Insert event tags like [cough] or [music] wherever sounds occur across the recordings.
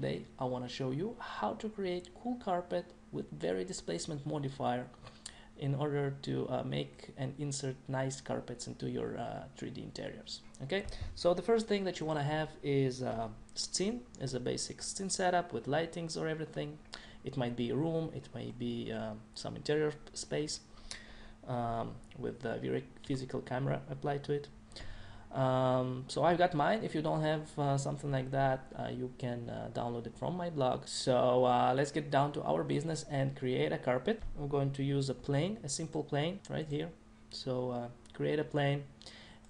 today I want to show you how to create cool carpet with V-Ray displacement modifier in order to uh, make and insert nice carpets into your uh, 3D interiors. Okay, so the first thing that you want to have is uh, scene, is a basic scene setup with lightings or everything. It might be a room, it might be um, some interior space um, with the V-Ray physical camera applied to it. Um, so I've got mine. If you don't have uh, something like that, uh, you can uh, download it from my blog. So uh, let's get down to our business and create a carpet. I'm going to use a plane, a simple plane right here. So uh, create a plane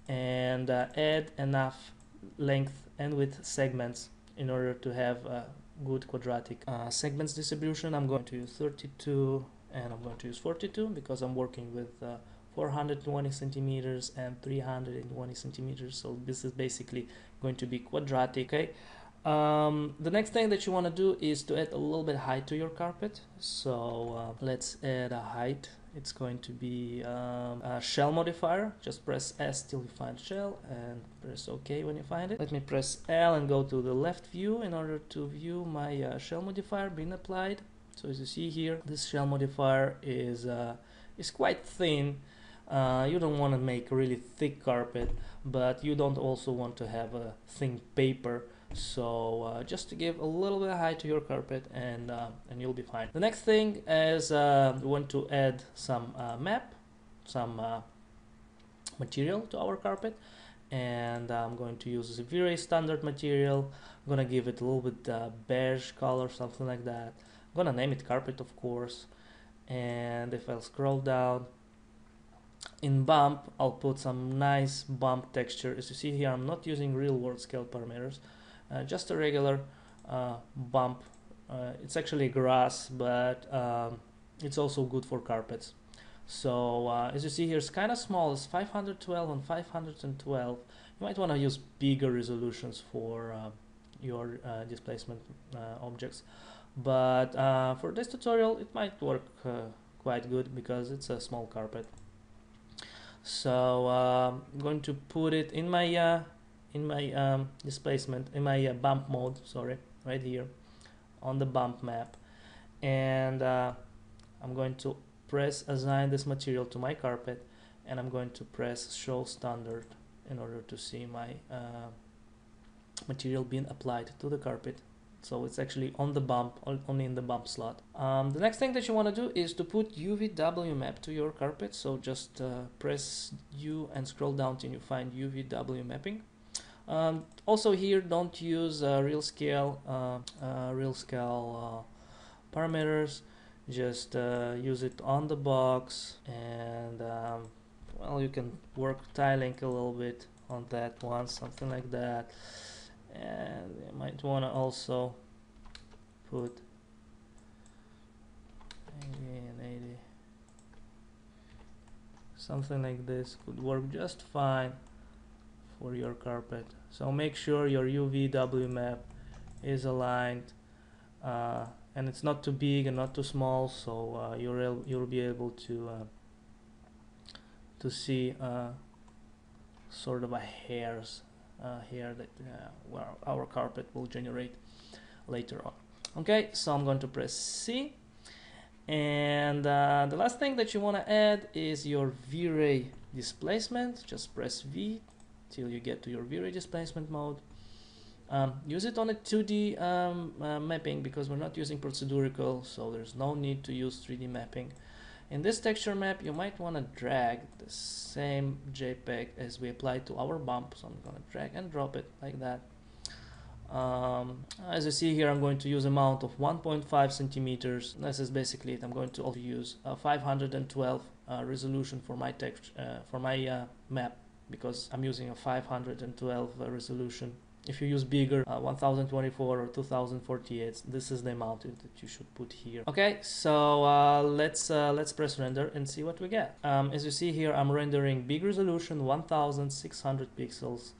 and uh, add enough length and width segments in order to have a good quadratic segments distribution. I'm going to use 32 and I'm going to use 42 because I'm working with 420 centimeters and 320 centimeters. So this is basically going to be quadratic okay? Um, the next thing that you want to do is to add a little bit height to your carpet. So uh, let's add a height. It's going to be um, a shell modifier. Just press S till you find shell and press OK when you find it. Let me press L and go to the left view in order to view my uh, shell modifier being applied. So as you see here this shell modifier is uh, is quite thin uh, you don't want to make really thick carpet but you don't also want to have a thin paper. So uh, just to give a little bit of height to your carpet and uh, and you'll be fine. The next thing is uh, we want to add some uh, map some material to our carpet. And I'm going to use a very standard material. I'm gonna give it a little bit beige color something like that. I'm gonna name it carpet of course. And if I'll scroll down in bump I'll put some nice bump texture. As you see here I'm not using real world scale parameters uh, just a regular uh, bump. Uh, it's actually grass but um, it's also good for carpets. So uh, as you see here it's kind of small. It's 512 and 512 you might want to use bigger resolutions for uh, your uh, displacement objects. But for this tutorial it might work quite good because it's a small carpet so uh, I'm going to put it in my uh, in my um, displacement in my uh, bump mode sorry right here on the bump map. And uh, I'm going to press assign this material to my carpet and I'm going to press show standard in order to see my uh, material being applied to the carpet so it's actually on the bump only in the bump slot. Um, the next thing that you want to do is to put UVW map to your carpet. So just uh, press U and scroll down till you find UVW mapping. Um, also here don't use uh, real scale uh, uh real scale uh, parameters. Just uh, use it on the box and um, well you can work tiling a little bit on that one something like that and you might want to also put 80 and 80 something like this could work just fine for your carpet. So make sure your UVW map is aligned uh, and it's not too big and not too small so uh, you'll you'll be able to uh, to see uh, sort of a hairs here that uh, our carpet will generate later on. Okay so I'm going to press C. And uh, the last thing that you want to add is your V-Ray displacement. Just press V till you get to your V-Ray displacement mode. Um, use it on a 2D um, uh, mapping because we're not using procedurical so there's no need to use 3D mapping in this texture map, you might want to drag the same JPEG as we applied to our bump. So I'm going to drag and drop it like that. Um, as you see here, I'm going to use a mount of 1.5 centimeters. This is basically it. I'm going to also use a 512 uh, resolution for my text uh, for my uh, map because I'm using a 512 uh, resolution if you use bigger uh, 1024 or 2048 this is the amount that you should put here. Okay so uh, let's uh, let's press render and see what we get. Um, as you see here I'm rendering big resolution 1600 pixels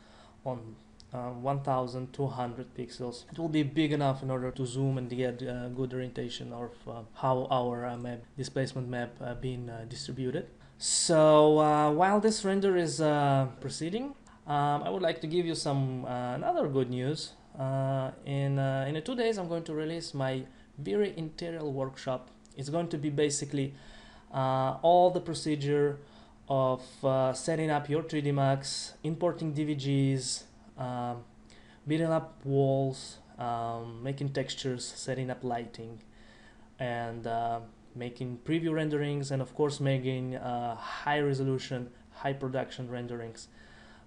on uh, 1200 pixels. It will be big enough in order to zoom and get uh, good orientation of uh, how our map displacement map being distributed. So while this render is proceeding um, I would like to give you some uh, another good news. uh, in, uh, in two days I'm going to release my V-Ray interior workshop. It's going to be basically uh, all the procedure of uh, setting up your 3D Max, importing DVGs, um, building up walls, um, making textures, setting up lighting, and uh, making preview renderings, and of course making high resolution, high production renderings.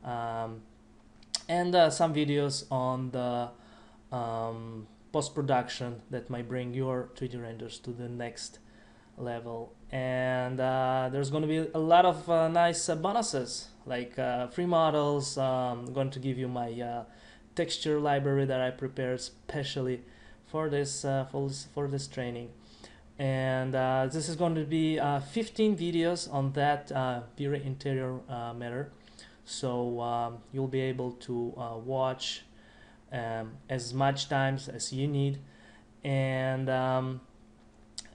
Um, and uh, some videos on the um, post-production that might bring your 3D renders to the next level. And uh, there's going to be a lot of uh, nice uh, bonuses like uh, free models um, I'm going to give you my uh, texture library that I prepared specially for this for this for this training. And this is going to be 15 videos on that V-Ray interior matter so um, you'll be able to watch um, as much times as you need. And um,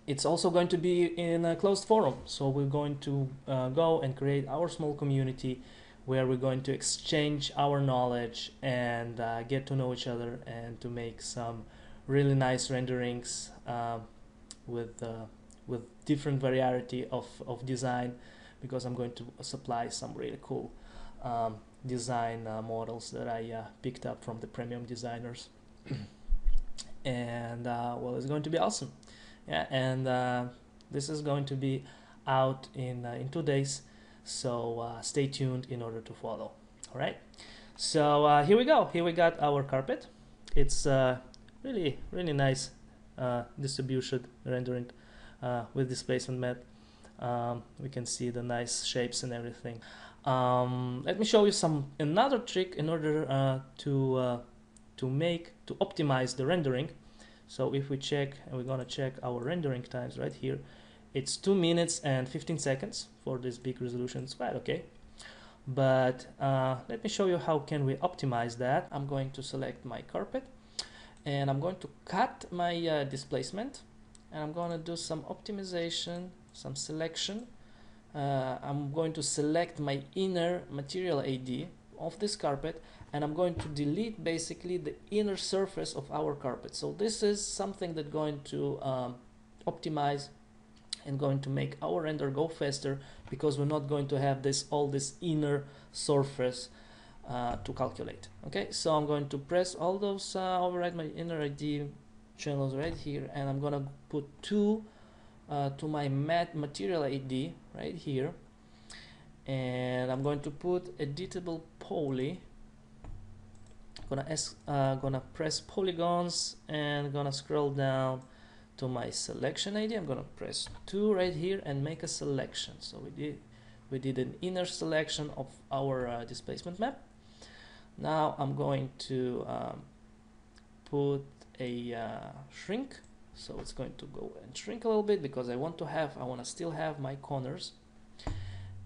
it's also going to be in a closed forum. So we're going to uh, go and create our small community where we're going to exchange our knowledge and uh, get to know each other and to make some really nice renderings uh, with uh, with different variety of, of design because I'm going to supply some really cool um, design uh, models that I uh, picked up from the premium designers. [clears throat] And well it's going to be awesome. Yeah and uh, this is going to be out in uh, in two days. So uh, stay tuned in order to follow. All right? So uh, here we go. Here we got our carpet. It's uh, really really nice uh, distribution rendering with displacement map um, we can see the nice shapes and everything um, let me show you some another trick in order uh, to uh, to make to optimize the rendering so if we check, and we're gonna check our rendering times right here, it's 2 minutes and 15 seconds for this big resolution, it's quite okay. But uh, let me show you how can we optimize that. I'm going to select my carpet and I'm going to cut my uh, displacement and I'm going to do some optimization, some selection. Uh, I'm going to select my inner material ID of this carpet and I'm going to delete basically the inner surface of our carpet. So this is something that's going to um, optimize and going to make our render go faster because we're not going to have this all this inner surface uh, to calculate. Okay, so I'm going to press all those uh, override my inner ID channels right here and I'm gonna put two uh, to my mat material ID right here. And I'm going to put editable poly. Gonna uh, gonna press polygons and gonna scroll down to my selection ID I'm gonna press 2 right here and make a selection. So we did we did an inner selection of our uh, displacement map. Now I'm going to um, put a uh, shrink so it's going to go and shrink a little bit because I want to have I want to still have my corners.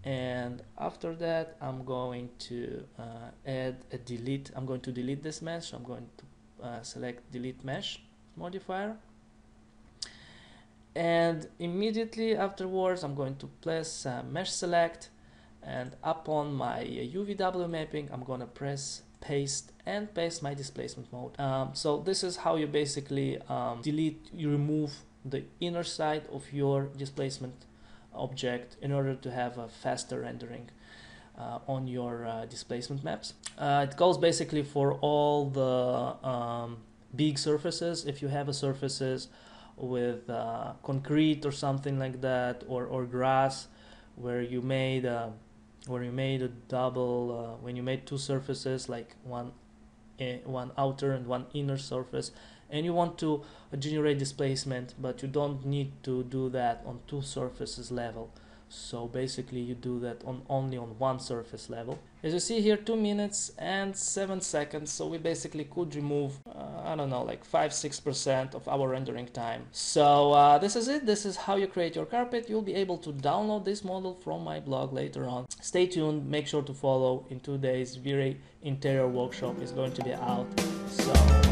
And after that I'm going to uh, add a delete I'm going to delete this mesh. So I'm going to uh, select delete mesh modifier. And immediately afterwards I'm going to press uh, mesh select. And upon my UVW mapping I'm gonna press paste and paste my displacement mode um, so this is how you basically um, delete you remove the inner side of your displacement object in order to have a faster rendering uh, on your uh, displacement maps. Uh, it goes basically for all the um, big surfaces. If you have a surfaces with uh, concrete or something like that, or, or grass, where you made where you made a double, uh, when you made two surfaces, like one eh, one outer and one inner surface, and you want to generate displacement but you don't need to do that on two surfaces level so basically you do that on only on one surface level. As you see here two minutes and seven seconds. So we basically could remove uh, I don't know like five six percent of our rendering time. So uh, this is it. This is how you create your carpet. You'll be able to download this model from my blog later on. Stay tuned. Make sure to follow. In two days V-Ray interior workshop is going to be out. So